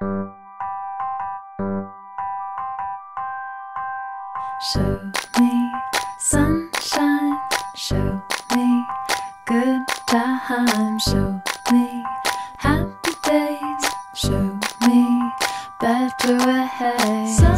Show me sunshine, show me good times, show me happy days, show me better ways.